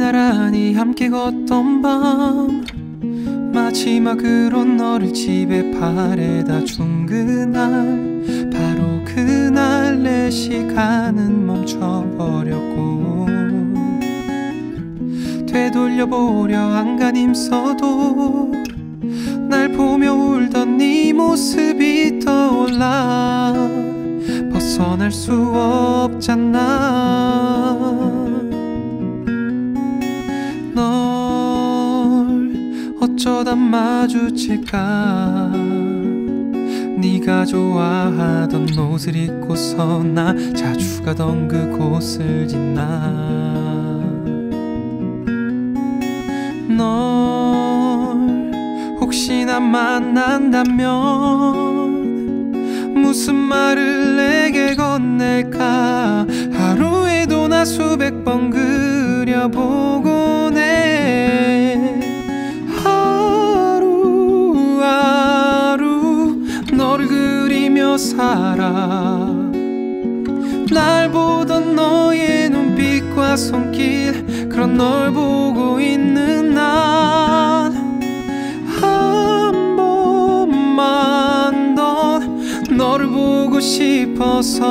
나란히 함께 걷던 밤. 마지막으로 너를 집에 바래다 준 그날. 바로 그날 내 시간은 멈춰버렸고. 되돌려보려 안간힘 써도 날 보며 울던 네 모습이 떠올라. 벗어날 수 없잖아 어쩌다 마주칠까? 네가 좋아하던 옷을 입고서 나 자주 가던 그곳을 지나. 널 혹시나 만난다면 무슨 말을 내게 건넬까? 하루에도 나 수백 번 그려보곤 살아. 날 보던 너의 눈빛과 손길 그런 널 보고 있는 난. 한 번만 더 너를 보고 싶어서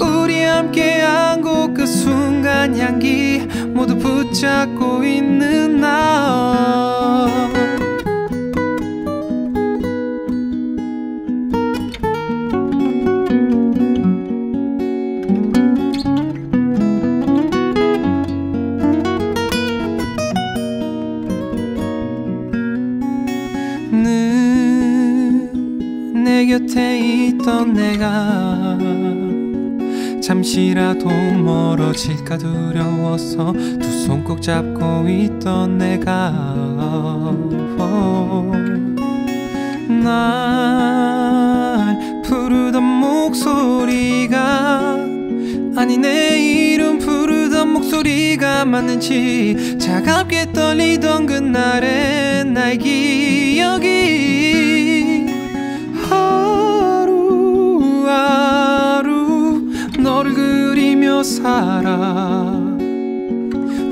우리 함께 안고 그 순간 향기 모두 붙잡고 있는 나 내 곁에 있던 내가 잠시라도 멀어질까 두려워서 두 손 꼭 잡고 있던 내가 날 부르던 목소리가 아니 내 이름 부르던 목소리가 맞는지 차갑게 떨리던 그날의 나의 기억이 살아.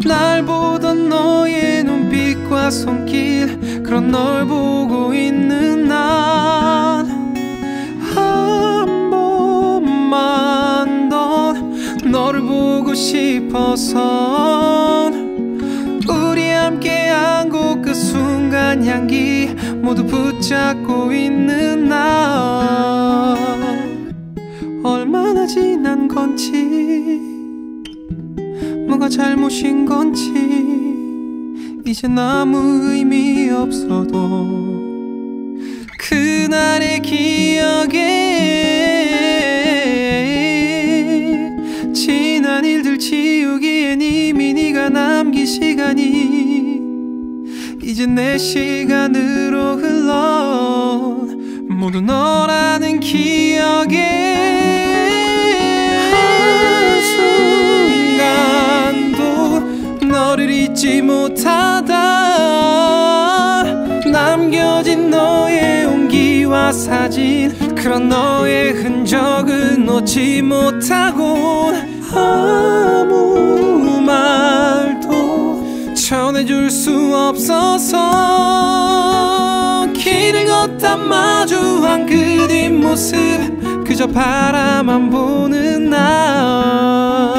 날 보던 너의 눈빛과 손길 그런 널 보고 있는 난. 한 번만 더 너를 보고 싶어서 우리 함께 안고 그 순간 향기 모두 붙잡고 있는 나 얼마나 지난 건지 뭐가 잘못인 건지 이젠 아무 의미 없어도 그날의 기억에 지난 일들 지우기엔 이미 네가 남긴 시간이 이제 내 시간으로 흘러 모두 너라는 기억에 남겨진 너의 온기와 사진. 그런 너의 흔적은 놓지 못하고 아무 말도 전해줄 수 없어서 길을 걷다 마주한 그 뒷모습. 그저 바라만 보는 나